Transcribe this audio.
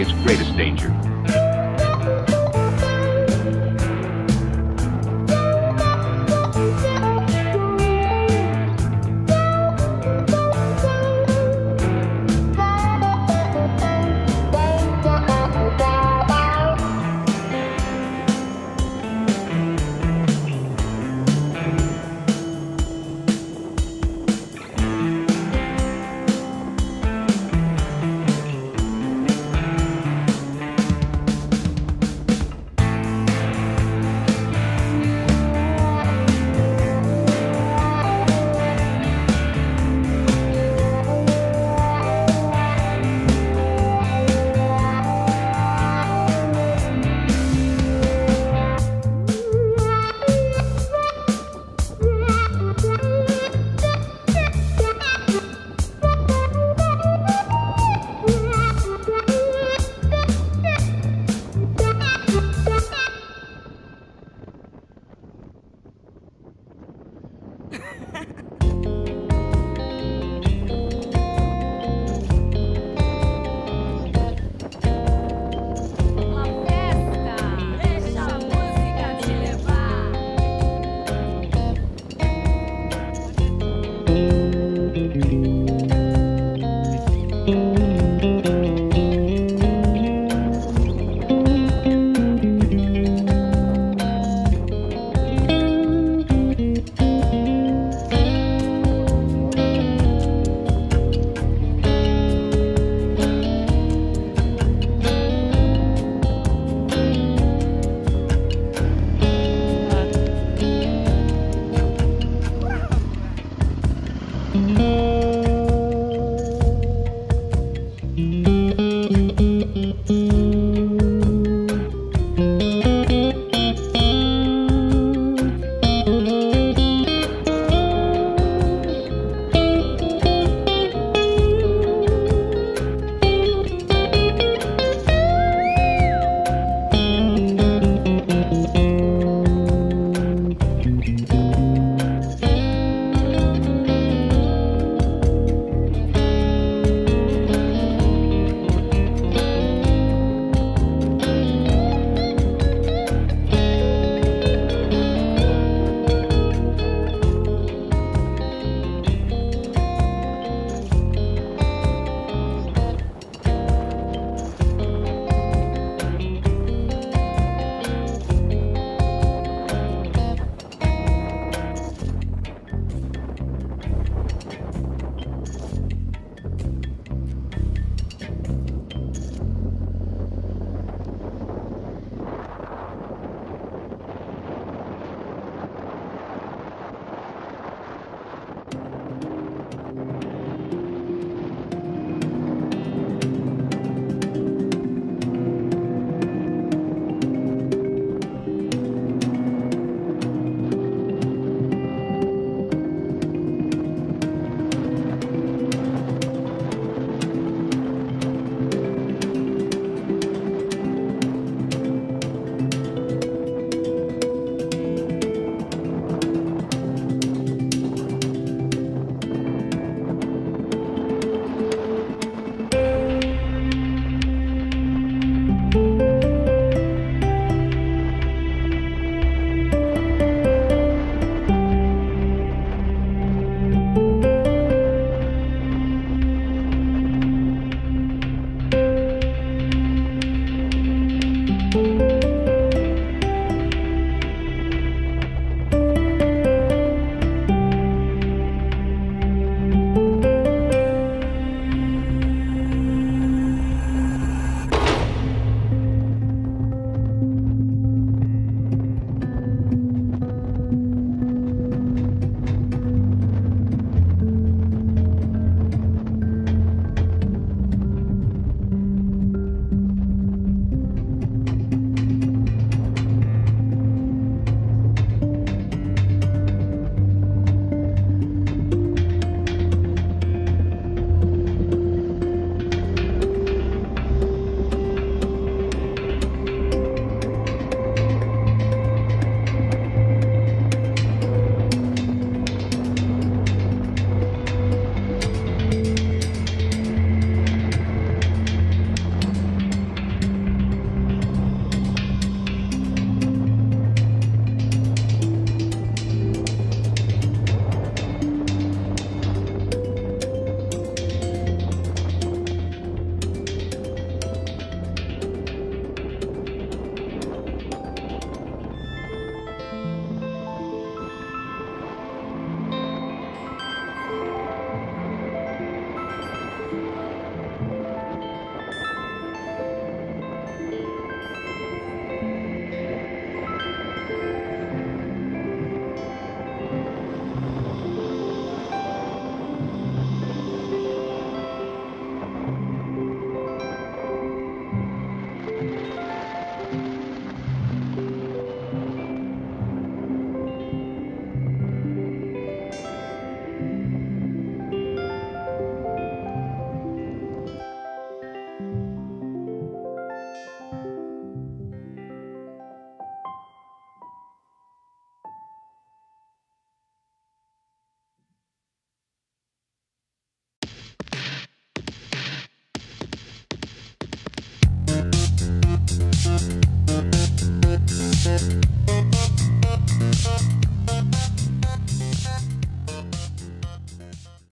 its greatest danger.